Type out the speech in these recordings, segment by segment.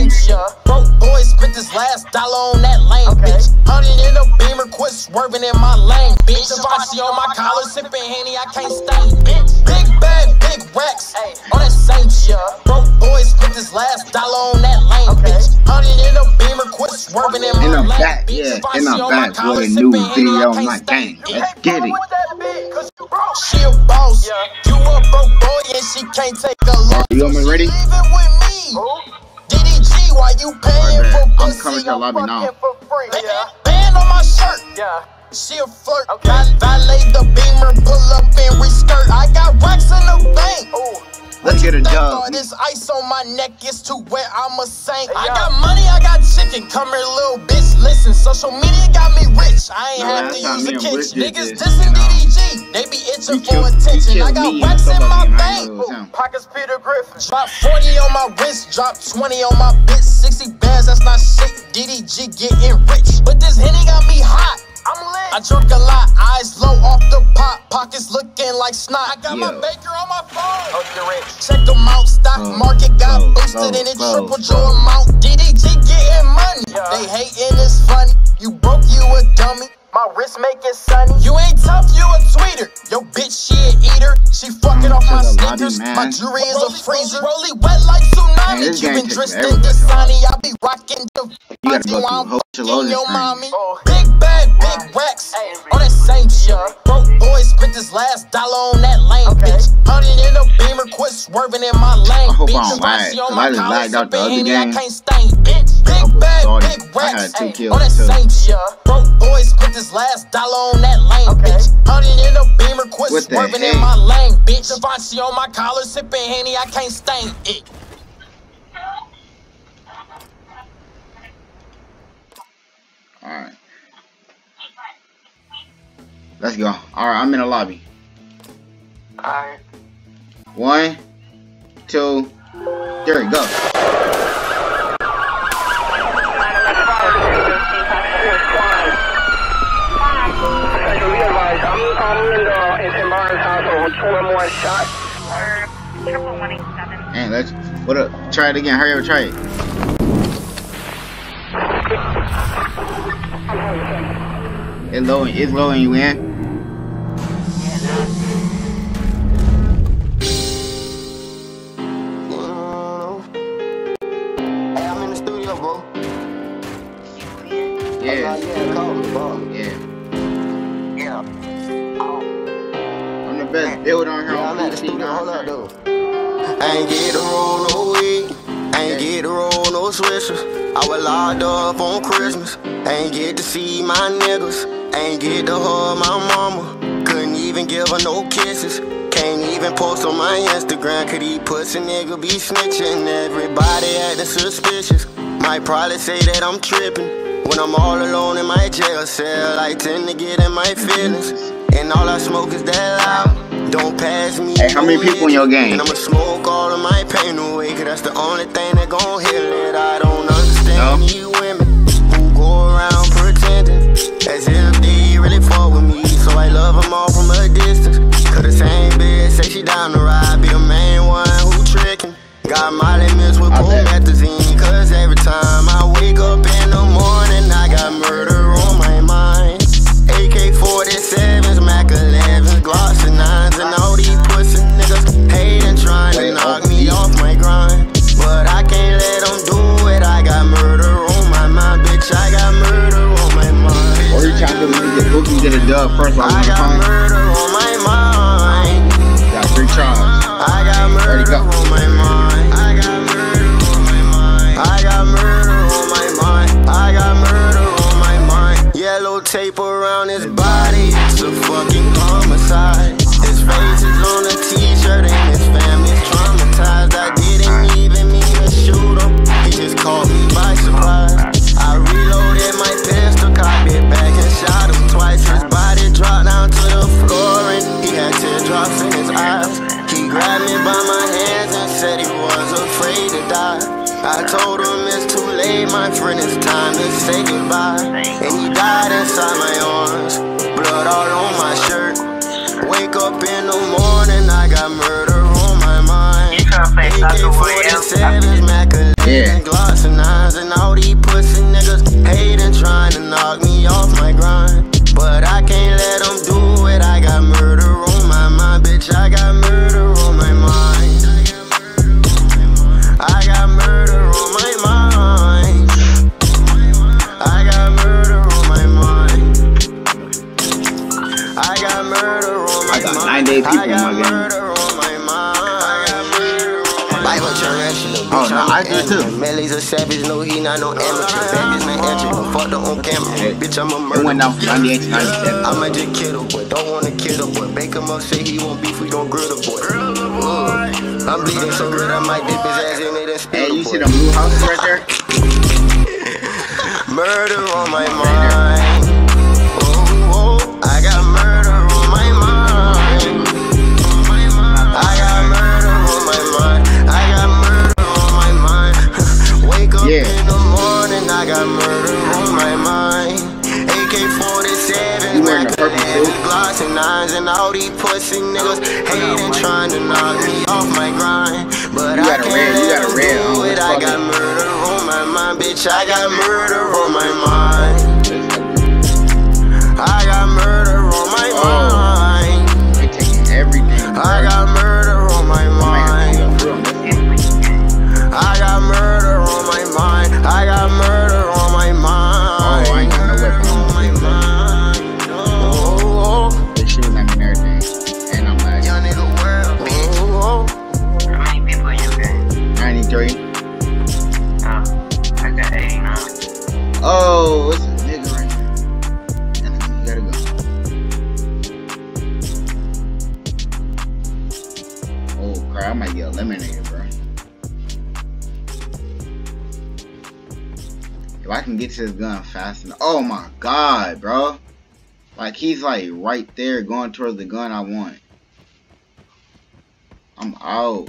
same shit. Broke boys spent this last dollar on that lane, bitch. Hundred in a beamer, quit swerving in my lane, bitch. Versace on my collar, sipping Henny, I can't stain, bitch. Big bag, big racks, hey. on that same shit. Broke boys spent this last dollar on that lane, bitch. Hundred in a beamer, quit swerving in my lane, back, bitch. yeah, Versace and I'm on my back collar, with a new sipping Henny, I video on can't my gang. bitch. Let's get it. She a boss, yeah. you a broke boy and she can't take a loss. You almost ready? Leaving with me. DDG, bet. I'm lobby now. fucking for free. Band on my shirt. Yeah. She a flirt. Val- Valet the beamer, pull up and reskirt. I got racks in the bank. Ooh. Let's get a Think dub. all this ice on my neck is too wet, I'm a saint. I got money, I got chicken. Come here, little bitch. Listen, social media got me rich. I ain't No, have to use me a kitchen. Niggas this, dissing you know. DDG. They be itching for attention. I got me and racks in my and bank. know it was him. Pockets Peter Griffin. Drop 40 on my wrist, drop 20 on my bitch. 60 bands, that's not shit. DDG getting rich. But this Henny got me hot. I'm lit. I drunk a lot, eyes low off the pot, pockets looking like snot. I got my Yeah. baker on my phone. Oh, you're rich. Check them out, stock Go, market got go, boosted go, and it go, tripled go. your amount. DDG getting money. Yeah. They hating it's funny. You broke, you a dummy. My wrist make it sunny. You ain't tough, you a tweeter. Yo, bitch, she an eater. She fucking off my the lobby, sneakers. man. My jewelry is a freezer. Rolly Man, wet like tsunami. This game Cuban takes dressed forever in to Dasani. I be rocking the You gotta go through I'm whole fucking loading your mommy. Oh. Big bag, big racks. On that same shit. Broke boys spent this last dollar on that lane, Okay. bitch. Hundred in a beamer, quit swerving in my lane. I hope I bitch. don't lag, Versace on 'cause my I just collar, lagged out the sipping other Henny, game. I can't stain, bitch. Big bag, big I racks. had two Ay, kills, on that too. same shit. Broke boys spent this last dollar on that lane, Okay. bitch. Hundred in a beamer, quit What swerving in my lane, bitch. Versace on my collar, sipping Henny, I can't stain it. Alright. Let's go. Alright, I'm in the lobby. Alright. One, two, three, go. Triple one eight seven. And let's what up? Try it again. Hurry up, try it. It's low it's lowing you in. Hey, I'm in the studio, bro. Yeah. yeah, call me, bro. Yeah. Yeah. I'm the best build on here Yeah, I'm at the studio. Hold up, though. I ain't get to roll no weed. Ain't get to roll no swishers. I was locked up on Christmas. Ain't get to see my niggas. Ain't get to hug my mama. Couldn't even give her no kisses. Can't even post on my Instagram. Could he pussy nigga be snitching? Everybody acting suspicious. Might probably say that I'm tripping. When I'm all alone in my jail cell, I tend to get in my feelings. And all I smoke is that loud. Don't pass me. Hey, how many people in your game? And I'ma smoke all of my pain away, cause that's the only thing that gon' heal it. I don't understand No. these women around pretending as if they really fuck with me. So I love them all from a distance. Cause the same bitch say she down to ride, be a main one who tricking. Got my limits with promethazine, cause every time I wake up in the morning, around his body. It's a fucking homicide. His face is on a t-shirt and his family's traumatized. I didn't even mean to shoot him. He just caught me by surprise. I reloaded my pistol, cocked it back and shot him twice. His body dropped down to the floor and he had teardrops in his eyes. He grabbed me by my hands and said he was afraid to die. I told him it's too late, my friend, it's time to say goodbye. And he died inside my arms, blood all on my shirt. Wake up in the morning, I got murder on my mind. You tryna play Dr. Williams? AK-47s, Mac 11, Yeah. Glocks and and all these pussy niggas hating, trying to knock me off my grind. But I can't I got nine 98 people I in my game. murder on my mind. I got murder on my mind. Oh, no, I'm I an do too. animal. Melly's a savage, no, he not no amateur. Baby's not entry, fucked up on camera. Hey, Bitch, I'm a It murderer. went down from 98 to 97. I'ma just kill the boy, don't wanna kill the boy. Bake him up, say he won't beef, we gon' grill the boy. Ugh. I'm bleeding so good, I might dip his ass in it and Hey, spill you the see boy. them blue houses right there? Murder on my mind. All these pussy niggas hating, trying to knock me off my grind. But You I got a can't red- you got a red, do it. I got murder on my mind, bitch. I got murder on my mind. Oh, it's a nigga right there. And you gotta go. Oh crap, I might get eliminated, bro. If I can get to this gun fast enough. Oh my god, bro. Like he's like right there going towards the gun I want. I'm out.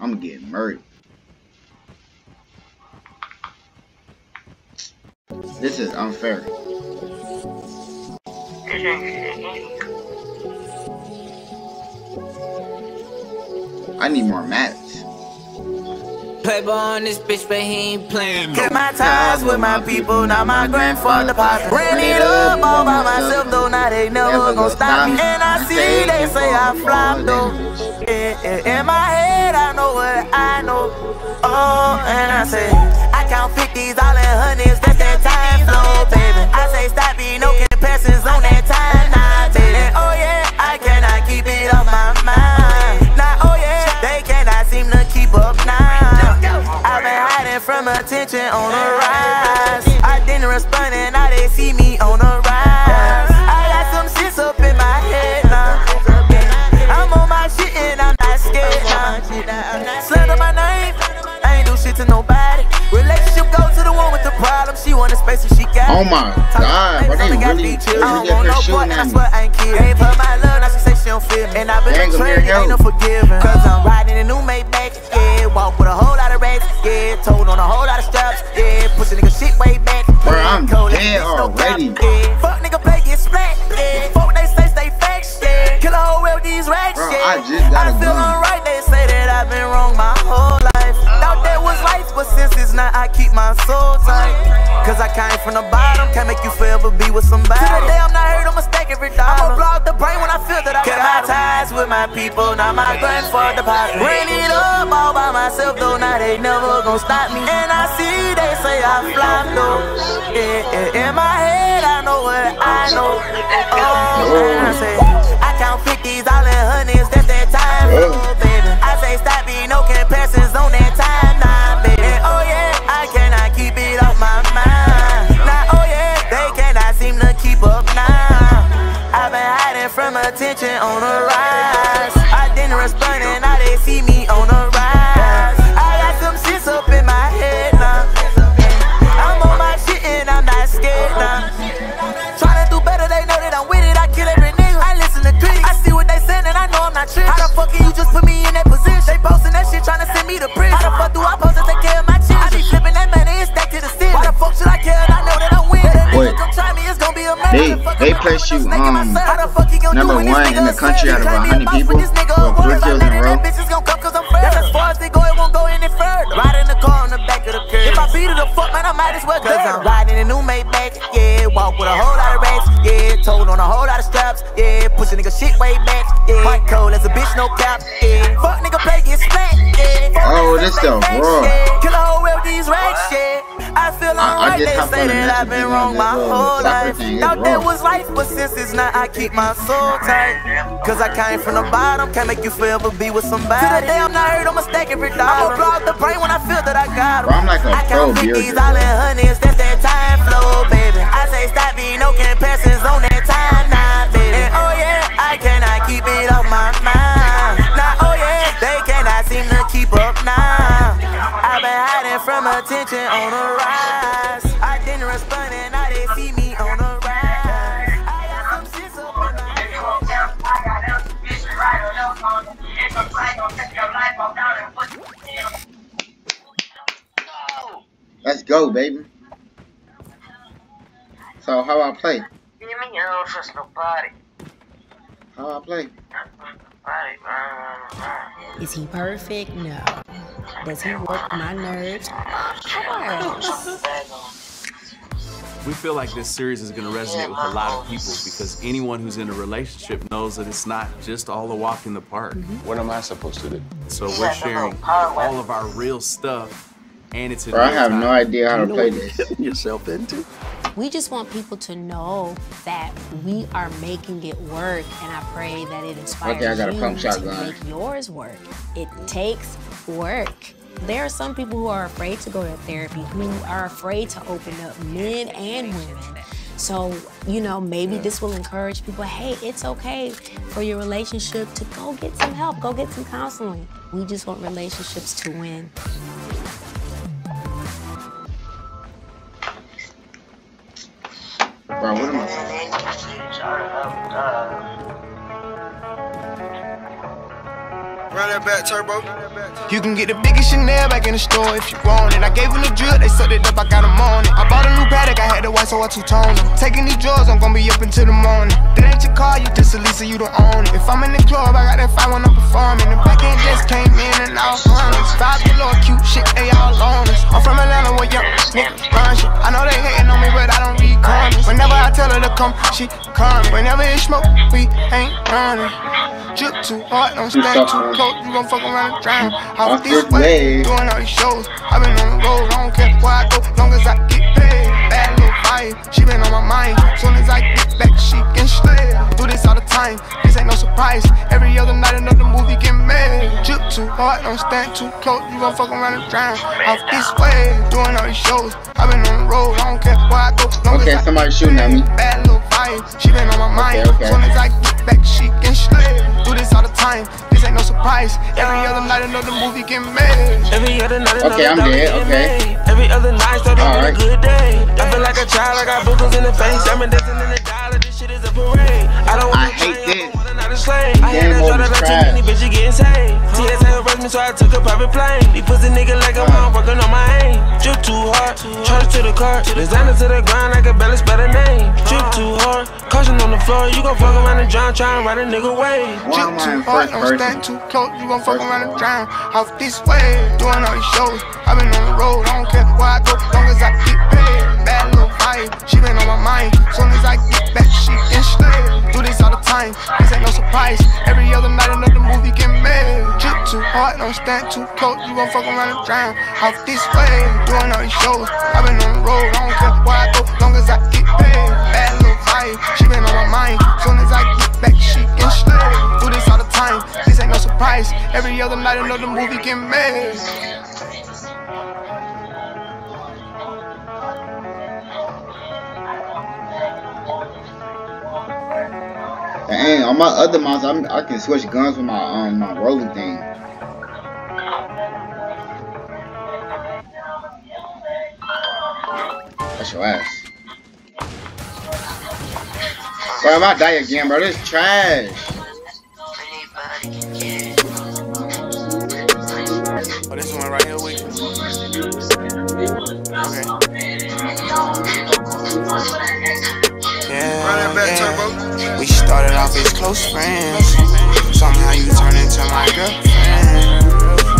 I'm gonna murdered. This is unfair. This ain't shit. I need more mats. Playboy on this bitch, but he ain't playing. Kept my ties with my people, now my grandfather pocket. Ran it up all by myself, though, now they never gonna stop me. And I see they say I flop, though. Yeah, yeah. In my head, I know what I know. Oh, and I say, I count 50s, all in hundreds, baby. I say, stop me, no comparisons on that time, baby. Oh, yeah, I cannot keep it off my mind. Nah, oh, yeah, they cannot seem to keep up now. I've been hiding from attention on the rise. I didn't respond and now they see me on the rise. I got some shits up in my head now. I'm on my shit and I'm not scared now. My name, I ain't do shit to nobody. To the one with the problem. She want a space and she got Oh my god, bro, they really, I don't want no boy, and I swear I ain't kidding. Gave her my love, now she say she don't feel me. And I've been betrayed, ain't no forgiving. Cause I'm riding a new Maybach, yeah. Walk with a whole lot of racks, yeah. Told on a whole lot of straps, yeah. Push a nigga shit way back. Bro. I'm Cold dead bitch, no cap, already. yeah. Fuck nigga play, get splat, yeah. Fuck what they say, stay facts, yeah. Kill a whole world, these racks, Bro, yeah. I just got I feel alright, they say that I've been wrong my whole but since it's not, I keep my soul tight. Cause I came from the bottom, can't make you forever be with somebody. To the day I'm not hurt, I'ma stack every dollar. I'ma blow out the brain when I feel that I Kept my ties with my people, not my grandfather pocket. Ran it up all by myself, though, now they never gon' stop me. And I see they say I flop, though. Yeah, yeah, in my head, I know what I know. Oh, and I say, I count 50s, all in hundreds, Push a nigga shit way back, yeah. White cold as a bitch, no cap, yeah. Fuck nigga play, get smacked, yeah. Oh, this play the facts, Kill a whole with these racks, yeah. I feel I- I alright, just they say that I've been wrong my uh, whole life. thing, Thought that was life, but since it's not, I keep my soul tight. Cause I came from the bottom, can't make you forever be with somebody. To the day I'm not hurt, I'ma stack every dollar. I'ma blow out the brain when I feel that I got 'em. Bro, I'm like a I pro count beer 50s, drinker. all in hundreds, that's that time flow, baby. I say stop me, no comparisons on that time attention on the rise. I didn't respond and now they see me on the rise. I got some shit up in my head. Let's go, baby. So how I play? You mean you don't trust nobody? How I play? Is he perfect? No. Does he work my nerves? Of course. We feel like this series is going to resonate with a lot of people because anyone who's in a relationship knows that it's not just all a walk in the park. Mm-hmm. What am I supposed to do? So we're sharing all of our real stuff, and it's in Bro, I have time. no idea how to play this. yourself into? We just want people to know that we are making it work, and I pray that it inspires Okay, I got a you pump to shotgun. make yours work. It takes work. There are some people who are afraid to go to therapy, who are afraid to open up, men and women. So, you know, maybe this will encourage people hey, it's okay for your relationship to go get some help, go get some counseling. We just want relationships to win. That back, turbo. You can get the biggest Chanel back in the store if you want it. I gave them the drip, they sucked it up, I got them on it. I bought a new Patek, I had the white, so I two-toned them. Taking these drugs, I'm gonna be up until the morning. That ain't your car, you just a Lisa, you don't own it. If I'm in the club, I got that fight when I'm performing. The back end just came in and all hundreds. Five below cute shit, they all on us. I'm from Atlanta where young niggas run shit. I know they hating on me, but I don't read comments. Whenever I tell her to come, she coming. Whenever it's smoke, we ain't running. Drip too hard, don't stand too close, you gon' fuck around and drown. Off Off this way, doing all these shows. i been on the road, I don't care where I go, long as I get paid. Bad little vibe, she been on my mind. Soon as I get back, she can slay. Do this all the time, this ain't no surprise. Every other night, another movie get made. Drip too hard, don't stand too close, you gon' fuck around and drown. Off this way, doing all these shows. i been on the road, I don't care where I go, long Okay, as I somebody shooting at me. Bad little vibe, she been on my mind. Okay, okay. Soon as I get back, she can slay. Do this all the time, this ain't no surprise. Every other night, another movie get made. Every other night, Okay, I'm another dead, dollar okay. getting made. Every other night, starting with Alright. a good day. I feel like a child, I got boogers in the face. I'm dancing in the dollar, this shit is a parade. I don't I want hate this. not a slave. I had Game that mode shot is that too trash. many bitches getting saved. TSA arrest me, so I took a private plane. These pussy nigga like a mom working on my aim. Drip too hard, charge to the car. Designer to the ground, I can barely spell the name. Trip too hard, caution on the floor. You gon' fuck around and drown, trying to ride a nigga way. Trip too hard, don't stand too close, you gon' fuck around and drown. Off this way, doing all these shows. i been on the road, I don't care where I go, long as I get she been on my mind. Soon as I get back, she slay. Do this all the time, this ain't no surprise. Every other night, another movie get made. Drip too hard, don't stand too close, you gon' fuck around and drown. Off this way, doing all these shows. i been on the road, I don't care where I go, long as I get paid. Bad little vibe, she been on my mind. Soon as I get back, she slay. Do this all the time, this ain't no surprise. Every other night, another movie get made. Dang, on my other mounts, I'm, I can switch guns with my um my rolling thing. That's your ass. Bro, if I die again, bro, this trash. Started off as close friends. Somehow you turned into my girlfriend.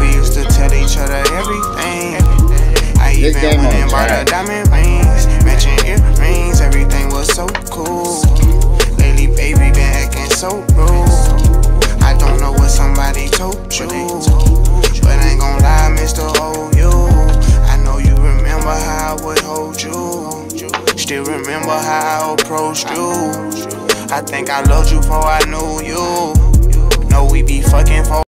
We used to tell each other everything. I Even on I bought her diamond rings, matching earrings, everything was so cool. Lately, baby, been acting so rude. I don't know what somebody told you, but I ain't gon' lie, Mr. Hold oh, You. I know you remember how I would hold you. Still remember how I approached you. I think I loved you before I knew you. Know we be fucking for.